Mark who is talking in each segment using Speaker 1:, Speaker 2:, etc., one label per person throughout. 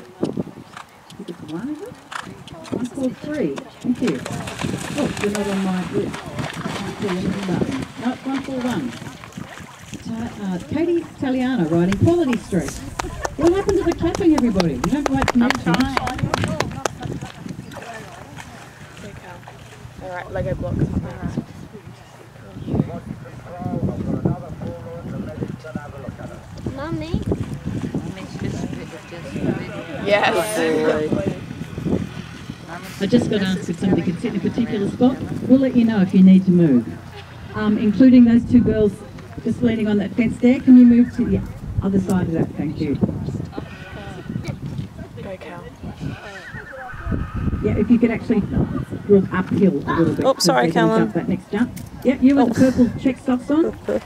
Speaker 1: One, is it? One four three. Thank you. Oh, you're not on my list. Can't see anything button. No, one four one. Uh, Katie Taliana riding Quality Street. What happened to the clapping, everybody? You don't wait to mention.
Speaker 2: Alright, Lego blocks.
Speaker 3: Mummy.
Speaker 2: Yes.
Speaker 1: I just got asked if somebody could sit in a particular spot. We'll let you know if you need to move. Um, including those two girls just leaning on that fence there. Can you move to the other side of that? Thank you.
Speaker 2: Go Cal.
Speaker 1: Yeah, if you could actually walk uphill a little bit.
Speaker 4: Oh, sorry, Callum.
Speaker 1: That next jump. Yeah, you with the oh. purple check socks on.
Speaker 4: I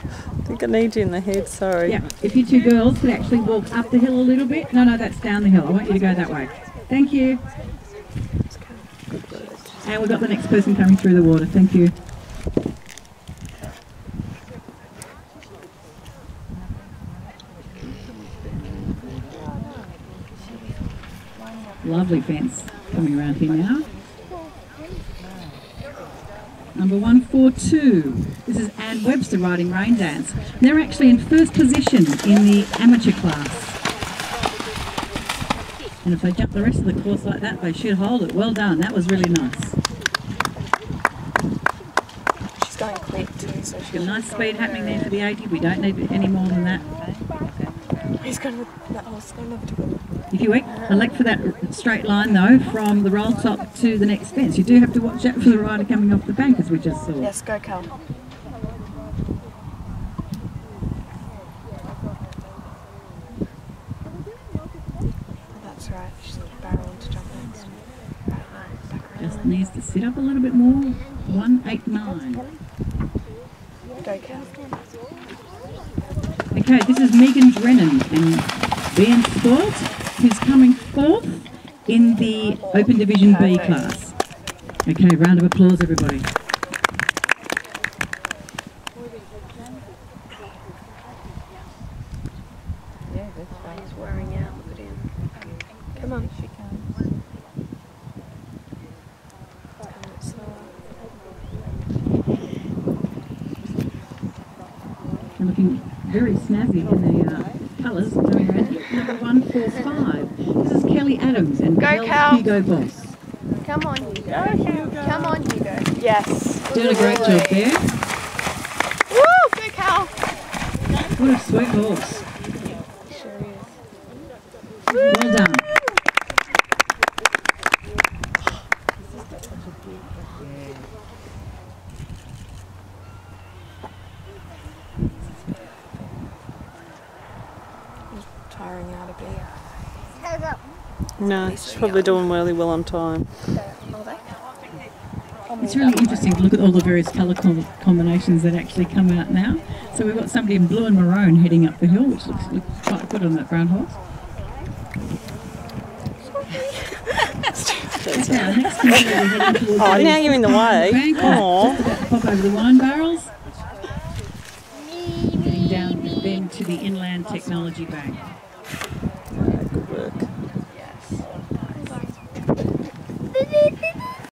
Speaker 4: think I need you in the head, sorry.
Speaker 1: Yeah, if you two girls could actually walk up the hill a little bit. No, no, that's down the hill. I want you to go that way. Thank you. And we've got the next person coming through the water. Thank you. Lovely fence coming around here now. Number 142. This is Anne Webster riding Rain Dance. They're actually in first position in the amateur class. And if they jump the rest of the course like that, they should hold it. Well done. That was really nice.
Speaker 2: She's going quick too, so
Speaker 1: Got nice speed happening there for the 80. We don't need any more than that.
Speaker 2: He's going to that oh, it's going over to
Speaker 1: If you wait, elect for that straight line though, from the roll top to the next fence, you do have to watch out for the rider coming off the bank as we just saw.
Speaker 2: Yes, go Cal. That's right. She's got a barrel to jump next. Right, right.
Speaker 1: Just needs to sit up a little bit more. 189.
Speaker 2: Go Cal.
Speaker 1: Okay, this is Megan Drennan and BN Sport, who's coming fourth in the Open Division B class. Okay, round of applause, everybody.
Speaker 2: He's wearing out. Look at him. Come on. She comes.
Speaker 1: They're looking very snazzy in the uh, colours coming around here. Number 145. This is Kelli Adams and
Speaker 2: Go, Cal.
Speaker 1: Hugo Boss.
Speaker 3: Come on, Hugo. Come on, Hugo.
Speaker 2: Yes.
Speaker 1: Doing a great job there.
Speaker 3: Woo! Go, Cal.
Speaker 1: What a sweet horse.
Speaker 2: Sure is.
Speaker 1: Well done.
Speaker 2: Tiring out a bit.
Speaker 3: Hands up.
Speaker 4: No, she's probably doing really well on time.
Speaker 1: It's really interesting to look at all the various colour com- combinations that actually come out now. So we've got somebody in blue and maroon heading up the hill, which looks, looks quite good on that brown horse. Now, next time we're heading towards
Speaker 4: Oh, now you're in the way.
Speaker 1: bank.
Speaker 4: Aw.
Speaker 1: Just about to pop over the wine barrels. Heading down then to the Inland Technology Bank.
Speaker 4: Good work.
Speaker 3: Did it?